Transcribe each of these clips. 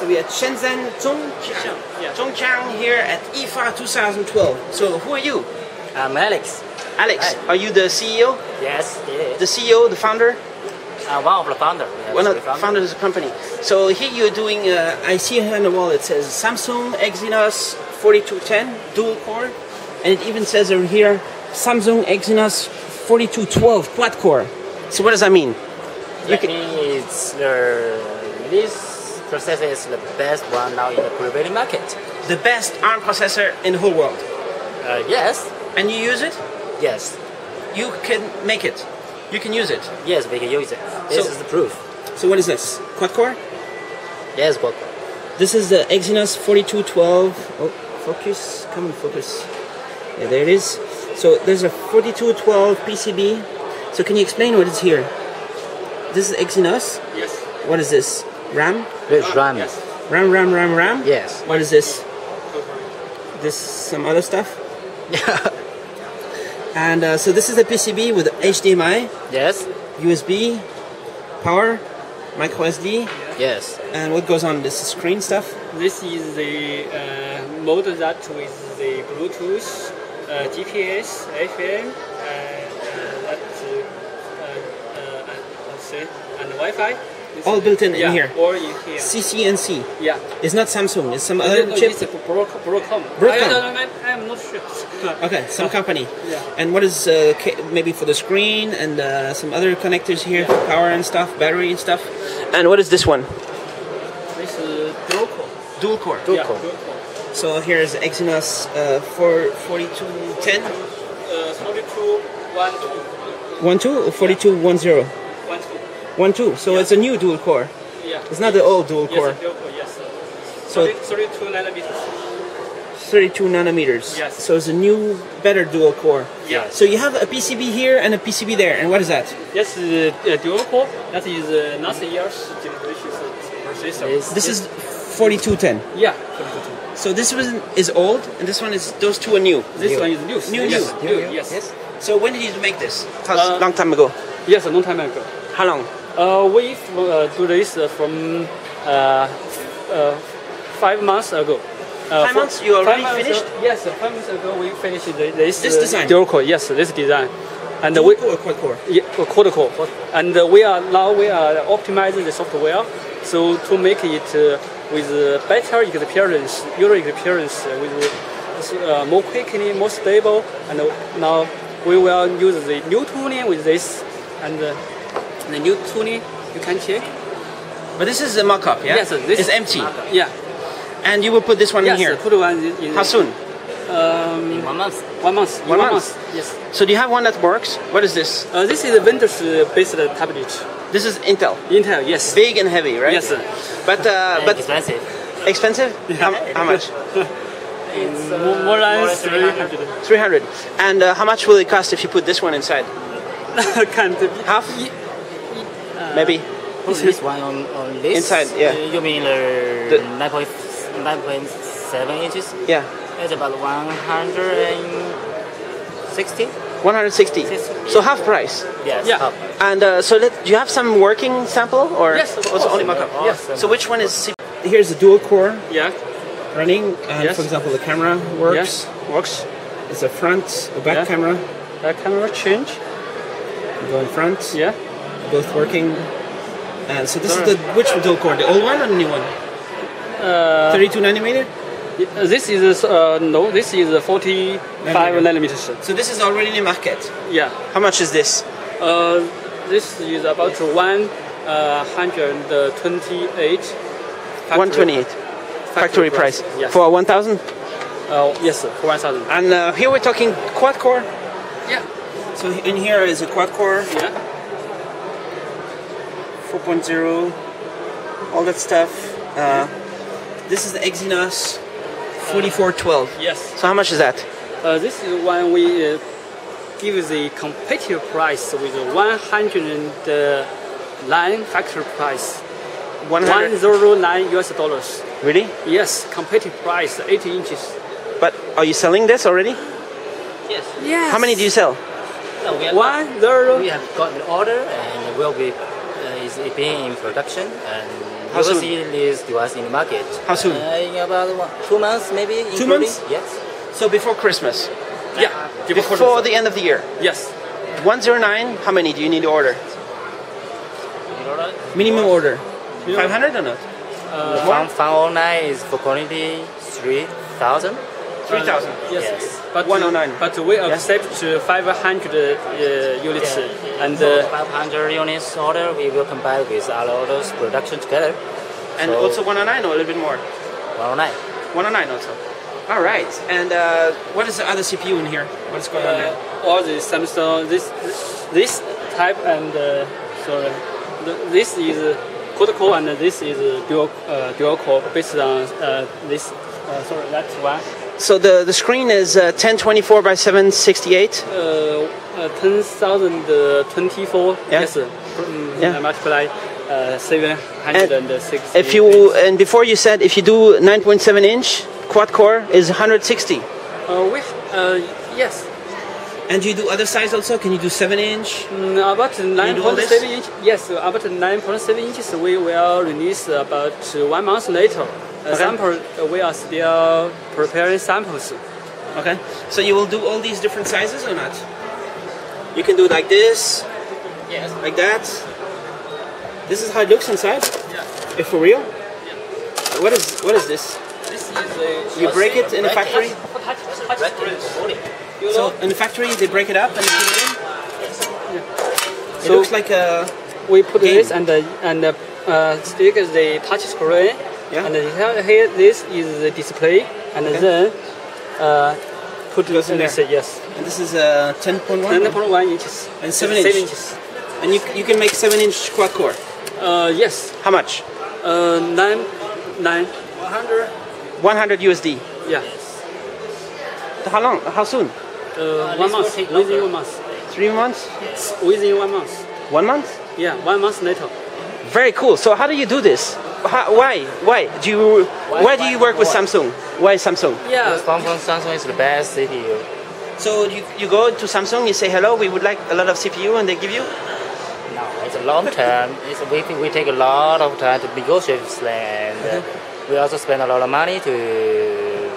So we are Shenzhen ZhongXiang, yeah. ZhongXiang here at IFA 2012. So who are you? I'm Alex. Alex, Hi. are you the CEO? Yes, yes. The CEO, the founder? Uh, one of the founder. We One of three the founder. founders of the company. So here you're doing, uh, I see here on the wall it says Samsung Exynos 4210 dual core. And it even says over here Samsung Exynos 4212 quad core. So what does that mean? That means the this processor is the best one now in the prevailing market. The best ARM processor in the whole world. Uh, yes, And you use it? yes, You can make it. You can use it. yes. We can use it. This So- is the proof. So what is this? Quad core? Yes, but This is the Exynos 4212. Oh, focus. Come on, focus. Yeah, there it is. So there's a 4212 PCB. So can you explain what is here? This is Exynos. Yes. What is this? RAM? this RAM. Yes. RAM, RAM, RAM, RAM? Yes. What is this? This some other stuff? Yeah. and uh, so this is a PCB with HDMI, Yes. USB, power, micro SD, Yes. and what goes on this screen stuff? This is the uh, mode that with the Bluetooth, uh, GPS, FM, and uh, that uh, uh, and, let's say, and Wi-Fi. This All built in in yeah, here. All in here. CCNC. Yeah. It's not Samsung. It's some Uh, other no, chip. It's a Broadcom. Broadcom. Broadcom. I, I, I'm not sure. Okay, some company. Yeah. And what is uh, maybe for the screen and uh, some other connectors here for power and stuff, battery and stuff. And what is this one? This is dual core. Dual core. Dual yeah, core. dual core. So here is Exynos uh, 4 4210. Uh, 42, 1, 2, 1 2 or 4210? 1, 2. 1 2. So it's a new dual core. Yeah. It's not the old dual Yes, core. a dual core, yes. So 32 nanometers. 32 nanometers. Yes. So it's a new, better dual core. Yeah. So you have a PCB here and a PCB there. And what is that? Yes, uh, dual core. That is uh, last year's generation processor. This- This is 4210. yeah. So this one is old and this one is, those two are new. This New. one is new. New, yes, new. new. Yes. Yes. So when did you make this? Uh, long time ago? Yes, a long time ago. How long? Uh, we uh, do this uh, from uh, uh, five months ago. Uh, Five months? You already months finished? ago- yes, five months ago we finished this. This design? Dual core. Yes, this design. And Dual we core or quad core? yeah, quad core. And uh, we are now we are optimizing the software so to make it uh, with better experience, user experience, uh, with uh, more quickly, more stable. And uh, now we will use the new tooling with this, and uh, the new tuning you can check. But this is a mock-up, yeah? Yes, this It's empty. Yeah. And you will put this one Yes, in here. put one in. in How soon? Um, In one month. one month. One One, month? month. Yes. So do you have one that works? What is this? Uh, this is a Windows-based tablet. This is Intel. Intel. Yes. Big and heavy, right? Yes. sir. But uh, but expensive. expensive? How, how much? It's More, more than more 300. 300. And uh, how much will it cost if you put this one inside? Can't be. Half? Maybe. Put this one on, on this. Inside, yeah. Uh, You mean the, The- 9.9.7 inches? Yeah. It's about 160. 160. So half price. Yes. Yeah. up. And uh, so let, do you have some working sample or Yes, of or it's course. only mock-up? Yes. So which one is? Here's the dual core Yeah. running, and Yes. for example, the camera works. Yes. Works. It's a front, a back Yeah. camera. The camera change. Go in front. Yeah. Both working. And so this is the which dual core, the old one or the new one? Uh, 32 nanometer. this is uh, no. This is a 45 Nanometer. nanometers. So this is already in the market. Yeah. How much is this? Uh, this is about one uh, hundred twenty-eight. 128 factory price Yes. for 1000. uh, yes, for one thousand. And uh, here we're talking quad core. Yeah. So in here is a quad core, Yeah. 4.0, all that stuff. Uh, this is the Exynos 4412. Yes. So how much is that? Uh, this is when we uh, give the competitive price with 109 factory price. 100. 109 US dollars. Really? Yes, competitive price, 80 inches. But are you selling this already? Yes. Yes. How many do you sell? No, we have One, got, zero. we have got the order and we will be uh, is being in production and How you will soon? see this device in the market. How soon? Uh, in about one, two months, maybe. Two including- months? Yes. So before Christmas, Yeah. before the end of the year. Yes. 109, how many do you need to order? Minimum order. 500 or not? Uh, Fan Fan Online is for quality three thousand. 3,000. Yes. Yes. But 109. But we accept uh, 500 uh, units, and For uh, 500 units order, we will combine with all orders production together. And So- also 109 or a little bit more? 109. 109 also. All right. And uh, what is the other CPU in here? What's going on there? uh, all the Samsung this this type and uh, sorry, this is uh, quad core and this is uh, dual uh, dual core based on uh, this. Uh, sorry, that one. So the, the screen is uh, 1024 by 768. Uh, uh, 10,024 Yeah. yes, mm, Yeah. I multiply uh, 706. If you and before you said if you do 9.7 inch quad core is 160. uh, with, uh, yes, And you do other size also? Can you do 7 inch? Mm, about do all this? 9.7 inch. Yes, about 9.7 inches. We will release about uh, one month later. Okay. Sample. uh, We are still preparing samples. Okay. So you will do all these different sizes or not? You can do like this, Yes. like that. This is how it looks inside. Yeah. If for real. Yeah. What is what is this? This is a. You break it in the factory. So in the factory they break it up and put it in. Yeah. It So- looks like a we put game. this and uh, and uh, uh, stick the touch screen. Yeah. And here, here this is the display, and Okay. then uh, put Goes in there. yes, and this is a 10.1 10.1 inches And seven Seven inch. inches. and you you can make 7 inch quad core. Uh, yes, How much? uh, nine, nine, 100. 100 USD. yeah. How long? How soon? Uh, one month, within one month, 3 months? within one month. One month? Yeah, one month later. Very cool. So how do you do this? How, why? Why do you? Why, do you work with Samsung? Why Samsung? Yeah, From from Samsung is the best CPU. So you, you go to Samsung, you say hello, we would like a lot of CPU, and they give you. No, it's a long term. It's, we, we take a lot of time to negotiate with them, and uh, we also spend a lot of money to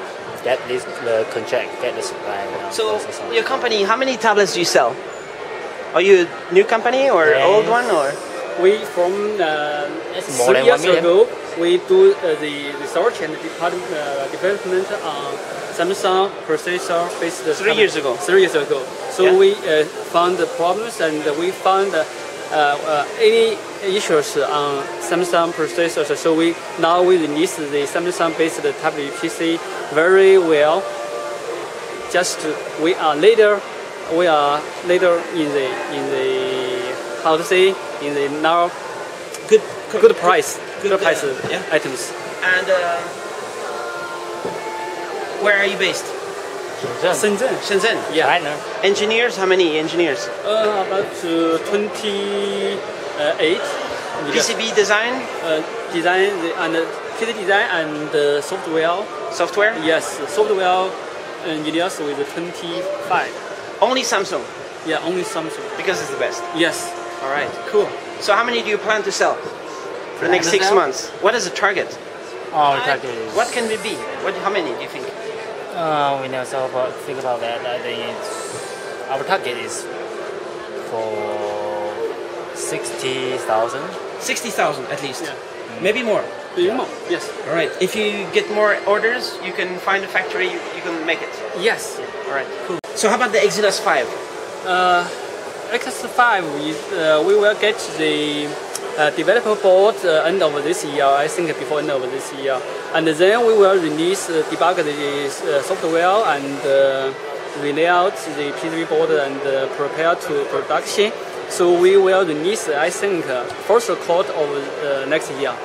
get this the contract, get the supply. You know, So so- so- your company, how many tablets do you sell? Are you a new company or Yes. old one or? We from uh, three years ago we do uh, the research and department, uh, development on Samsung processor based. Three years ago. Three years ago. So Yeah. we uh, found the problems and we found uh, uh, any issues on Samsung processors. So we now we release the Samsung based tablet PC very well. Just we are later, we are later in the in the how to say in the now Good. good price good, good, price uh, yeah. items. And uh, where are you based? Shenzhen, Shenzhen. Shenzhen. Yeah. China. Engineers? How many engineers? Uh, about uh, 28 PCB design, uh, design and uh, PC design and uh, software. software. Yes, software engineers with 25. Only Samsung Yeah, only Samsung. because it's the best. Yes. All right. Cool. So how many do you plan to sell for the next six sell? months? What is the target? Our target is. What can it be? What? How many do you think? Uh, we never thought about, think about that. I think our target is for sixty thousand. Sixty thousand at least. Yeah. Maybe more. Yeah. Yes. All right. If you get more orders, you can find a factory. You, you can make it. Yes. All right. Cool. So how about the Exynos 5? Uh, X5, we, uh, we will get the uh, developer board uh, end of this year, I think before end of this year. And then we will release, debug the software and relay out the PCB board and uh, prepare to production. So we will release, I think, uh, first quarter of uh, next year.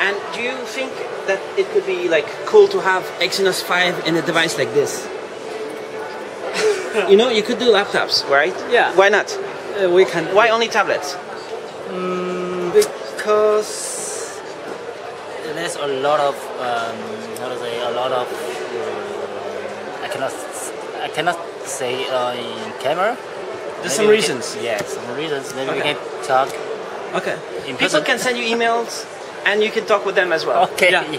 And do you think that it could be like cool to have Exynos 5 in a device like this? You know, you could do laptops, right? Yeah. Why not? Uh, we can. Why only tablets? Because there's a lot of um, how to say a lot of uh, I cannot I cannot say uh, in camera. There's Maybe some reasons. Can, yeah, some reasons. Maybe we can talk. Okay. People can send you emails and you can talk with them as well. Okay. Yeah.